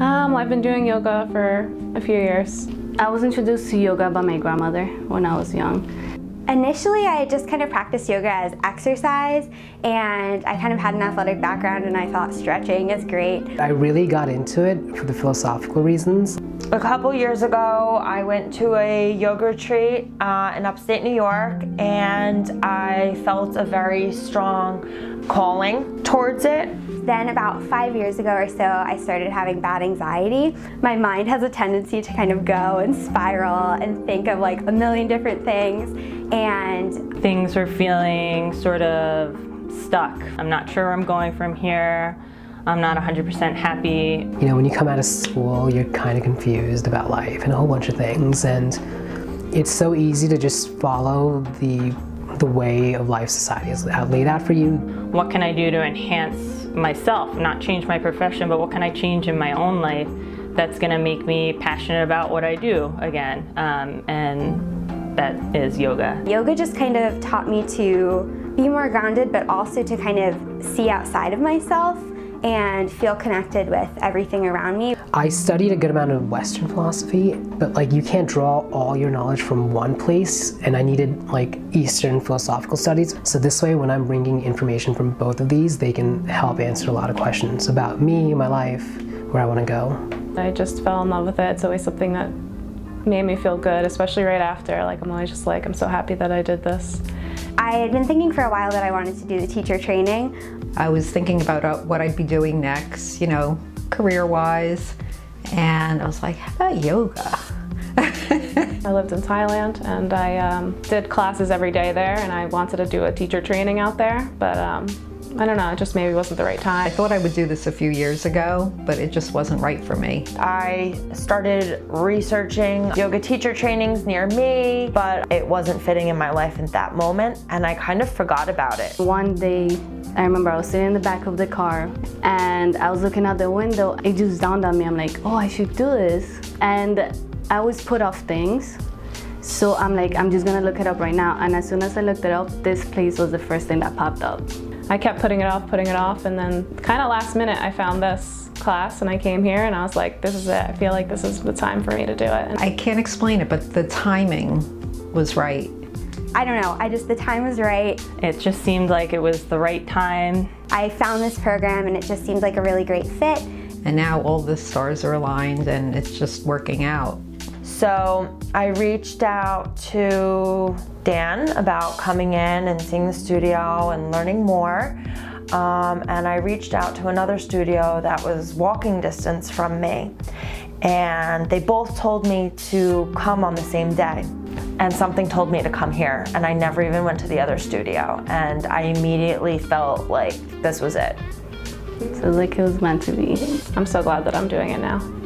Um, I've been doing yoga for a few years. I was introduced to yoga by my grandmother when I was young. Initially, I just kind of practiced yoga as exercise, and I kind of had an athletic background, and I thought stretching is great. I really got into it for the philosophical reasons. A couple years ago, I went to a yoga retreat uh, in upstate New York, and I felt a very strong calling towards it. Then about five years ago or so, I started having bad anxiety. My mind has a tendency to kind of go and spiral and think of like a million different things. And things were feeling sort of stuck. I'm not sure where I'm going from here. I'm not 100% happy. You know, when you come out of school, you're kind of confused about life and a whole bunch of things. And it's so easy to just follow the the way of life society has laid out for you. What can I do to enhance myself, not change my profession, but what can I change in my own life that's going to make me passionate about what I do again? Um, and that is yoga. Yoga just kind of taught me to be more grounded, but also to kind of see outside of myself and feel connected with everything around me. I studied a good amount of Western philosophy, but like you can't draw all your knowledge from one place, and I needed like Eastern philosophical studies. So this way, when I'm bringing information from both of these, they can help answer a lot of questions about me, my life, where I want to go. I just fell in love with it. It's always something that made me feel good, especially right after. Like I'm always just like, I'm so happy that I did this. I had been thinking for a while that I wanted to do the teacher training. I was thinking about uh, what I'd be doing next, you know, career-wise, and I was like, how about yoga? I lived in Thailand and I um, did classes every day there and I wanted to do a teacher training out there, but um, I don't know, it just maybe wasn't the right time. I thought I would do this a few years ago, but it just wasn't right for me. I started researching yoga teacher trainings near me, but it wasn't fitting in my life at that moment, and I kind of forgot about it. One day, I remember I was sitting in the back of the car and I was looking out the window. It just dawned on me, I'm like, oh, I should do this. And I always put off things. So I'm like, I'm just gonna look it up right now. And as soon as I looked it up, this place was the first thing that popped up. I kept putting it off, putting it off, and then kind of last minute I found this class and I came here and I was like, this is it. I feel like this is the time for me to do it. And I can't explain it, but the timing was right. I don't know, I just, the time was right. It just seemed like it was the right time. I found this program and it just seemed like a really great fit. And now all the stars are aligned and it's just working out. So I reached out to Dan about coming in and seeing the studio and learning more. Um, and I reached out to another studio that was walking distance from me. And they both told me to come on the same day. And something told me to come here, and I never even went to the other studio. And I immediately felt like this was it. So like it was meant to be. I'm so glad that I'm doing it now.